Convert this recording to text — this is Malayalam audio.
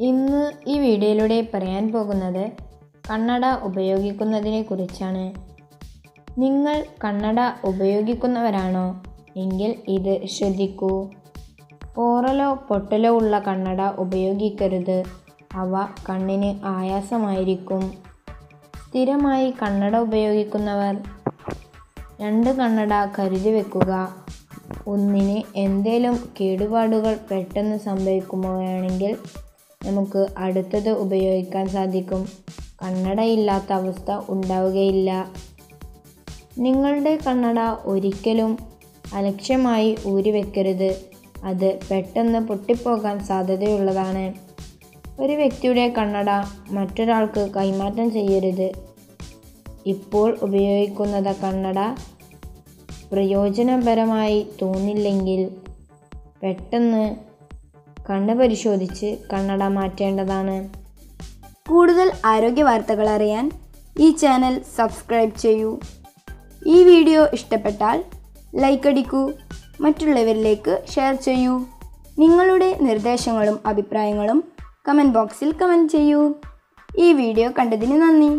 ഇന്ന് ഈ വീഡിയോയിലൂടെ പറയാൻ പോകുന്നത് കണ്ണട ഉപയോഗിക്കുന്നതിനെ കുറിച്ചാണ്. നിങ്ങൾ കണ്ണട ഉപയോഗിക്കുന്നവരാണോ? എങ്കിൽ ഇത് ശ്രദ്ധിക്കൂ. പോറലോ പൊട്ടലോ ഉള്ള കണ്ണട ഉപയോഗിക്കരുത്. അവ കണ്ണിന് ആയാസമായിരിക്കും. സ്ഥിരമായി കണ്ണട ഉപയോഗിക്കുന്നവർ രണ്ട് കണ്ണട കരുതി വെക്കുക. ഒന്നിന് എന്തേലും കേടുപാടുകൾ പെട്ടെന്ന് സംഭവിക്കുകയാണെങ്കിൽ നമുക്ക് അടുത്തത് ഉപയോഗിക്കാൻ സാധിക്കും. കണ്ണടയില്ലാത്ത അവസ്ഥ ഉണ്ടാവുകയില്ല. നിങ്ങളുടെ കണ്ണട ഒരിക്കലും അലക്ഷ്യമായി ഊരി വെക്കരുത് അത് പെട്ടെന്ന് പൊട്ടിപ്പോകാൻ സാധ്യതയുള്ളതാണ്. ഒരു വ്യക്തിയുടെ കണ്ണട മറ്റൊരാൾക്ക് കൈമാറ്റം ചെയ്യരുത്. ഇപ്പോൾ ഉപയോഗിക്കുന്നത് കണ്ണട പ്രയോജനപരമായി തോന്നില്ലെങ്കിൽ പെട്ടെന്ന് കണ്ണ് പരിശോധിച്ച് കണ്ണട മാറ്റേണ്ടതാണ്. കൂടുതൽ ആരോഗ്യ വാർത്തകൾ അറിയാൻ ഈ ചാനൽ സബ്സ്ക്രൈബ് ചെയ്യൂ. ഈ വീഡിയോ ഇഷ്ടപ്പെട്ടാൽ ലൈക്ക് അടിക്കൂ. മറ്റുള്ളവരിലേക്ക് ഷെയർ ചെയ്യൂ. നിങ്ങളുടെ നിർദ്ദേശങ്ങളും അഭിപ്രായങ്ങളും കമന്റ് ബോക്സിൽ കമന്റ് ചെയ്യൂ. ഈ വീഡിയോ കണ്ടതിന് നന്ദി.